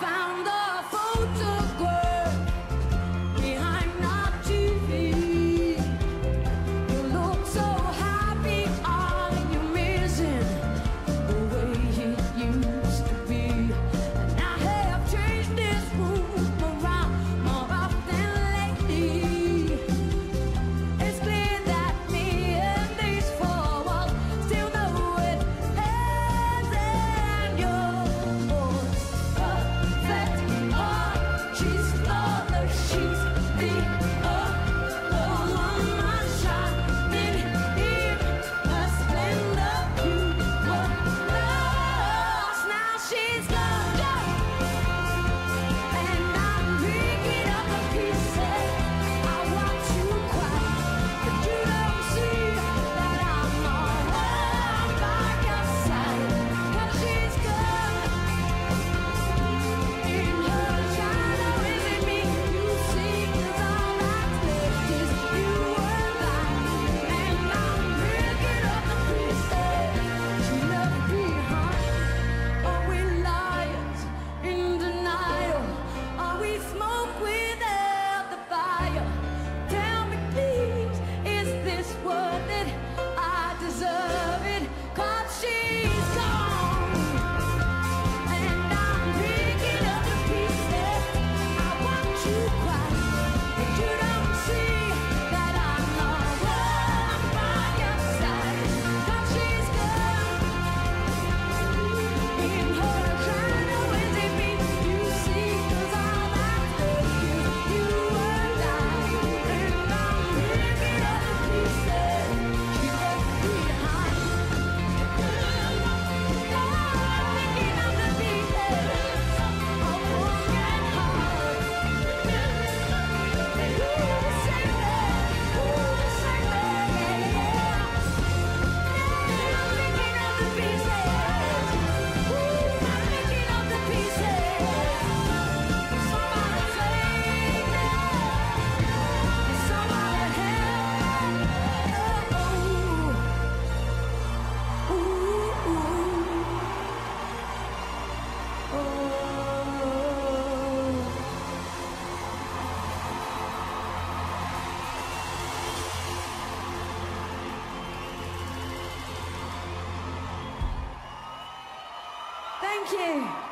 found the you.